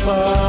far.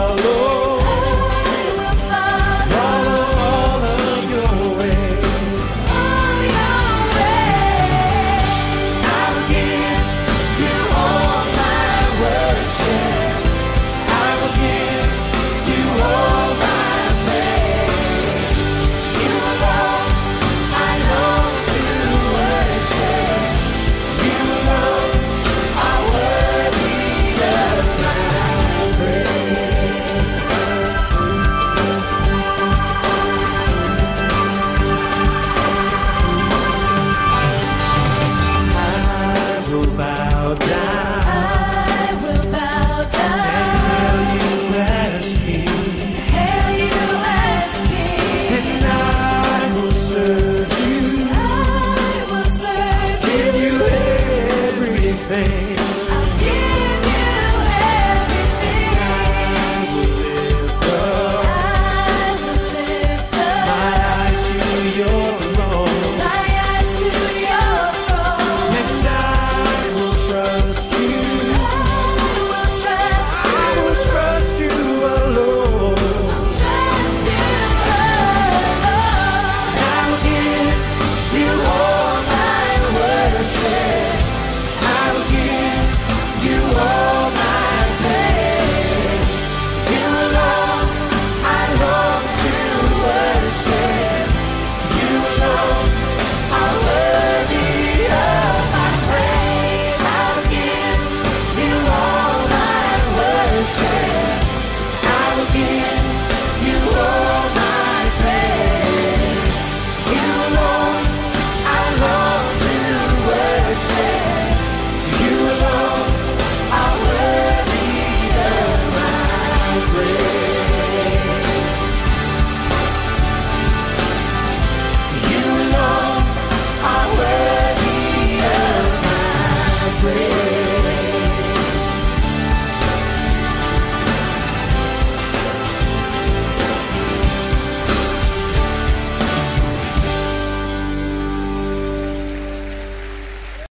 praise.